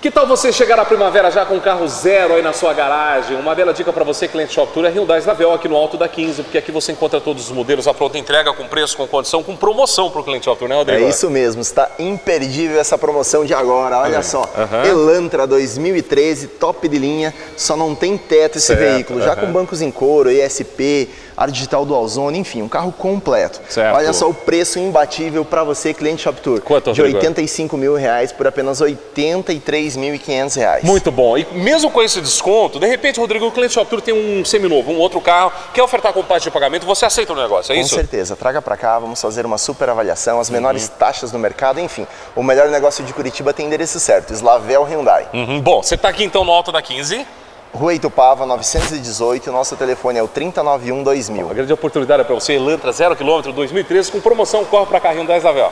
Que tal você chegar na primavera já com um carro zero aí na sua garagem? Uma bela dica para você, cliente Shop Tour, é Hyundai Slavel aqui no Alto da 15, porque aqui você encontra todos os modelos à pronta entrega, com preço, com condição, com promoção para o cliente Shop Tour, né, Rodrigo? É isso mesmo, está imperdível essa promoção de agora. Olha Uhum. só, Uhum. Elantra 2013, top de linha, só não tem teto esse Certo, veículo, já uhum. com bancos em couro, ESP, ar digital dual zone, enfim, um carro completo. Certo. Olha só o preço imbatível para você, cliente Shop Tour. Quanto, De Rodrigo? 85 mil reais por apenas 83.500 reais. Muito bom. E mesmo com esse desconto, de repente, Rodrigo, o cliente Shop Tour tem um seminovo, um outro carro, quer ofertar com parte de pagamento, você aceita o negócio, é Com isso? certeza, traga para cá, vamos fazer uma super avaliação, as menores Uhum. taxas no mercado, enfim. O melhor negócio de Curitiba tem endereço certo, Slavel Hyundai. Uhum. Bom, você está aqui então no Alto da 15. Rua Itupava, 918, nosso telefone é o 3091 2000. Uma grande oportunidade para você, Elantra 0 km 2013, com promoção, corre para cá, Hyundai Slavel.